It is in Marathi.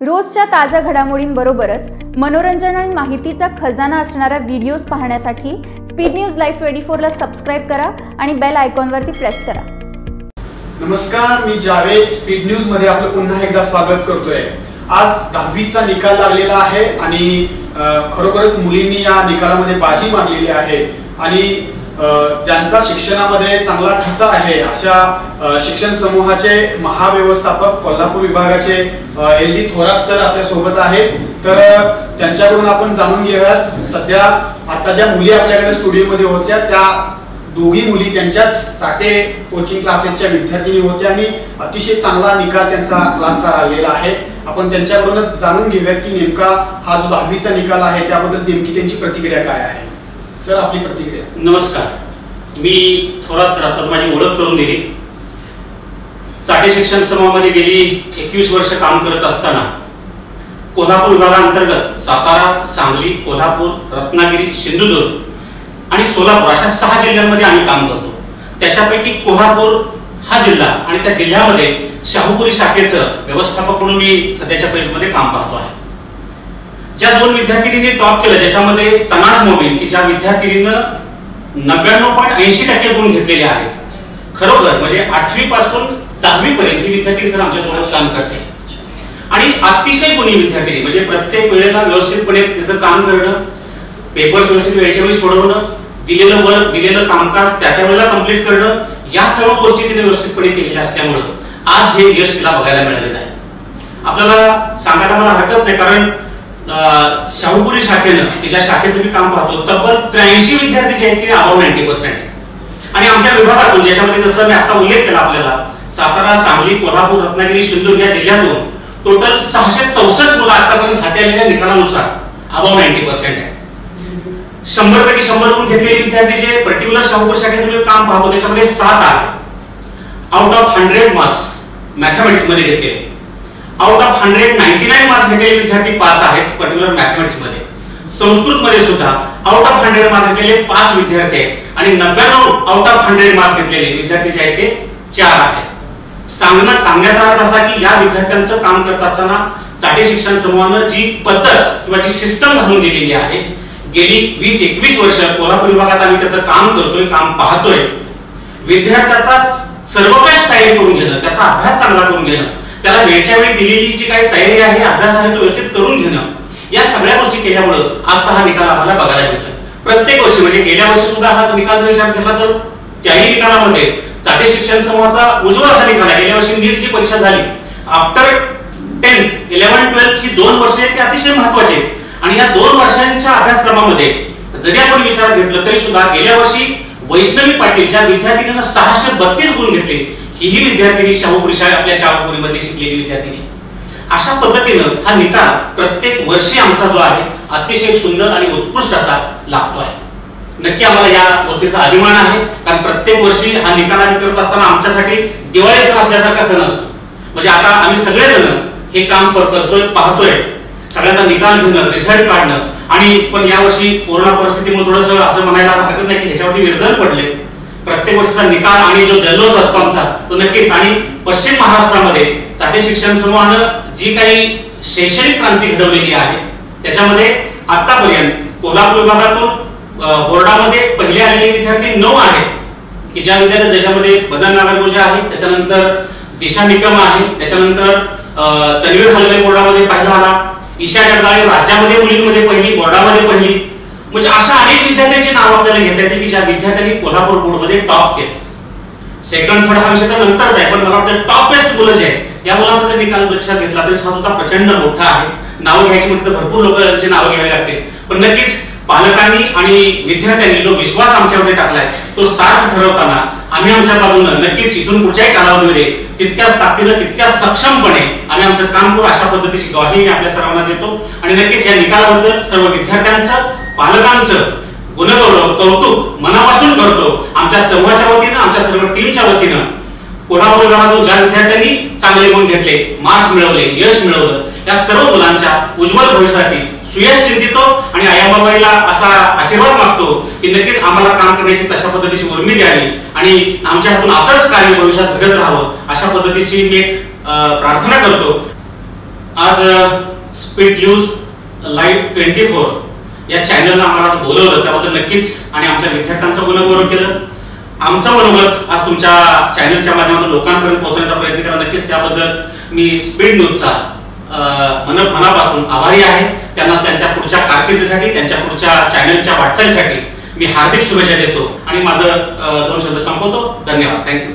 रोजच्या ताज्या घडामोडींबरोबरच मनोरंजन आणि माहितीचा खजाना असणाऱ्या व्हिडिओज पाहण्यासाठी स्पीड न्यूज लाईव्ह ट्वेंटी फोरला सबस्क्राईब करा आणि बेल आयकॉनवरती प्रेस करा. नमस्कार मी जावेद. स्पीड न्यूजमध्ये आपलं पुन्हा एकदा स्वागत करतोय. आज दहावीचा निकाल लागलेला आहे आणि खरोखरच मुलींनी या निकालामध्ये बाजी मारलेली आहे. आणि ज्यांचा शिक्षणामध्ये चांगला ठसा आहे अशा शिक्षण समूहाचे महाव्यवस्थापक कोल्हापूर विभागाचे एल डी थोरात सर आपल्यासोबत आहेत. तर त्यांच्याकडून आपण जाणून घेऊयात सध्या आता ज्या मुली आपल्याकडे स्टुडिओमध्ये होत्या त्या दोघी मुली त्यांच्याच चाटे कोचिंग क्लासेसच्या विद्यार्थिनी होत्या आणि अतिशय चांगला निकाल त्यांचा क्लासचा आलेला आहे. आपण त्यांच्याकडूनच जाणून घेऊयात की नेमका हा जो दहावीचा निकाल आहे त्याबद्दल नेमकी त्यांची प्रतिक्रिया काय आहे. सर आपली प्रतिक्रिया. नमस्कार. मी थोरात सर आताच माझी ओळख करून दिली. चाटे शिक्षण समूहामध्ये गेली एकवीस वर्ष काम करत असताना कोल्हापूर विभागाअंतर्गत सातारा सांगली कोल्हापूर रत्नागिरी सिंधुदुर्ग आणि सोलापूर अशा सहा जिल्ह्यांमध्ये आम्ही काम करतो. त्याच्यापैकी कोल्हापूर हा जिल्हा आणि त्या जिल्ह्यामध्ये शाहूपुरी शाखेचं व्यवस्थापक म्हणून मी सध्याच्या पैसमध्ये काम पाहतो आहे. ज्या दोन विद्यार्थिनीने टॉप केलं ज्याच्यामध्ये तनाज मोबिन की ज्या विद्यार्थिनीनं नव्याण्णव पॉईंट ऐंशी टक्के गुण घेतलेले आहेत. खरोखर म्हणजे आठवी पासून दहावी पर्यंत ही विद्यार्थी सर आमच्यासोबत काम करते. आणि अतिशय गुणी विद्यार्थी म्हणजे प्रत्येक वेळेला व्यवस्थितपणे तिचं काम करणं पेपर्स व्यवस्थित वेळेच्या वेळी सोडवणं दिलेलं वर्क दिलेलं कामकाज त्या त्या वेळेला कंप्लीट करणं या सर्व गोष्टी तिने व्यवस्थितपणे केलेल्या असल्यामुळं आज हे यश तिला बघायला मिळालेलं आहे. आपल्याला सांगायला मला हरकत नाही कारण शाहूपुरी शाखेनं तिच्या शाखेचं मी काम पाहतो तब्बल त्र्याऐंशी विद्यार्थी जे आहेत की अबाव नाईन्टी पर्सेंट आणि आमच्या विभागातून ज्याच्यामध्ये म्हणजे जसं मी आता उल्लेख केला आपल्याला सातारा सांगली कोल्हापूर रत्नागिरी सिंधुदुर्ग या जिल्ह्यातून टोटल सहाशे चौसष्ट मुलं आतापर्यंत हाती आलेल्या निकालानुसार अबाव नाईन्टी पर्सेंट आहे. शंभर पैकी शंभर गुण घेतलेले विद्यार्थी जे पर्टिक्युलर शाहूपूर शाखेचं मी काम पाहतो त्याच्यामध्ये सात आले. आउट ऑफ हंड्रेड मार्क्स मॅथमॅटिक्समध्ये घेतलेले. Out of hundred ninety nine marks घेतलेले विद्यार्थी पाच आहेत पर्टिक्युलर मॅथमॅटिक्समध्ये. संस्कृत मध्ये सुद्धा आउट ऑफ हंड्रेड मार्क्स घेतलेले पाच विद्यार्थी आहेत आणि नव्याण्णव आउट ऑफ हंड्रेड मार्क्स घेतलेले विद्यार्थी जे आहेत ते चार आहेत. सांगणं सांगण्याचा अर्थ असा की या विद्यार्थ्यांचं काम करत असताना चाटे शिक्षण समूहानं जी पद्धत किंवा जी सिस्टम घालून दिलेली आहे गेली वीस एकवीस वर्ष कोल्हापूर विभागात आम्ही त्याचं काम करतोय काम पाहतोय. विद्यार्थ्याचा सर्व काही तयारी करून घेणं त्याचा अभ्यास चांगला करून घेणं त्याला वेळच्या वेळी दिलेली जी काही तयारी आहे अभ्यास आहे तो व्यवस्थित करून घेणं या सगळ्या गोष्टी केल्यामुळं आजचा हा निकाल आम्हाला बघायला मिळतोय. प्रत्येक वर्षी म्हणजे गेल्या वर्षी सुद्धा हाच निकाल जर विचार केला तर त्याही निकालामध्ये चाटे शिक्षण समूहाचा उज्ज्वल असा निकाल आहे. गेल्या वर्षी नीटची परीक्षा झाली. आफ्टर टेन्थ इलेव्हन ट्वेल्थ ही दोन वर्ष आहेत ते अतिशय महत्त्वाचे आहेत. आणि या दोन वर्षांच्या अभ्यासक्रमामध्ये जरी आपण विचारात घेतलं तरी सुद्धा गेल्या वर्षी वैष्णवी पाटील ज्या विद्यार्थिनीनं सहाशे बत्तीस गुण घेतले ही विद्यार्थिनी शाहूपुरी शाळा आपल्या शाहूपुरीमध्ये शिकलेली विद्यार्थिनी अशा पद्धतीनं हा निकाल प्रत्येक वर्षी आमचा जो आहे अतिशय सुंदर आणि उत्कृष्ट असा लागतो आहे. नक्की आम्हाला या गोष्टीचा अभिमान आहे कारण प्रत्येक वर्षी हा निकाल आम्ही करत असताना आमच्यासाठी दिवाळी सण असल्यासारखा सण असतो. म्हणजे आता आम्ही सगळेजण हे काम करतोय पाहतोय. सगळ्याचा निकाल घेणं रिझल्ट काढणं. आणि पण यावर्षी कोरोना परिस्थितीमुळे थोडस असं म्हणायला हरकत नाही की ह्याच्यावरती विरजण पडले. प्रत्येक वर्षीचा निकाल आणि जो जल्लोष असतो आमचा तो नक्कीच. आणि पश्चिम महाराष्ट्रामध्ये चाटे शिक्षण समूहानं जी काही शैक्षणिक क्रांती घडवलेली आहे त्याच्यामध्ये आतापर्यंत कोल्हापूर विभागातून बोर्डामध्ये पहिले आलेले विद्यार्थी नऊ आहेत की ज्या विद्यार्थी ज्याच्यामध्ये बदन नागरगोजा आहे त्याच्यानंतर दिशा निकम आहे त्याच्यानंतर अं, तन्वीर हलवे बोर्डामध्ये पहिला आला ईशा जगदाळे राज्यामध्ये मुलींमध्ये पहिली बोर्डामध्ये पहिली म्हणजे अशा अनेक विद्यार्थ्यांची नाव आपल्याला घेता येते की ज्या विद्यार्थ्यांनी कोल्हापूर बोर्डमध्ये टॉप केलं. सेकंड थर्ड हा विषय तर नंतरच आहे पण मला वाटतं टॉप बेस्ट मुलं जे आहेत या मुलांचा जर निकाल लक्षात घेतला तरी स्वतः प्रचंड मोठा आहे. नावं घ्यायची म्हटलं तर भरपूर लोकांची नावं घ्यावी लागतील. पण नक्कीच पालकांनी आणि विद्यार्थ्यांनी जो विश्वास आमच्यामध्ये टाकलाय तो सार्थ ठरवताना आम्ही आमच्या बाजूनं नक्कीच इथून पुढच्याही कालावधीमध्ये तितक्याच ताकदीनं तितक्याच सक्षमपणे आम्ही आमचं काम करू अशा पद्धतीची ग्वाही मी आपल्या सर्वांना देतो. आणि नक्कीच या निकालाबद्दल सर्व विद्यार्थ्यांचं पालकांचं गुणगौरव कौतुक मनापासून करतो. आमच्या समूहाच्या वतीनं आमच्या सर्व टीमच्या वतीनं. कोल्हापूर गावातून ज्या विद्यार्थ्यांनी चांगले गुण घेतले मार्क्स मिळवले यश मिळवलं या सर्व मुलांच्या उज्ज्वल भविष्यासाठी सुयश चिंतितो आणि बाबाईला असा आशीर्वाद मागतो की नक्कीच आम्हाला काम करण्याची तशा पद्धतीची उर्मी द्यावी आणि आमच्या हातून असंच कार्य भविष्यात घडत राहावं अशा पद्धतीची मी एक प्रार्थना करतो. आज speed news live twenty four या चॅनलला आम्हाला बोलवलं त्याबद्दल नक्कीच आणि आमच्या विद्यार्थ्यांचं गुणगौरव केलं. आमचं मनोगत आज तुमच्या चॅनलच्या माध्यमातून लोकांपर्यंत पोहोचण्याचा प्रयत्न केला नक्कीच त्याबद्दल मी स्पीड न्यूजचा मन मनापासून आभारी आहे. त्यांना त्यांच्या पुढच्या कारकिर्दीसाठी त्यांच्या पुढच्या चॅनलच्या वाटचालीसाठी मी हार्दिक शुभेच्छा देतो आणि माझं दोन शब्द संपवतो. धन्यवाद. थँक्यू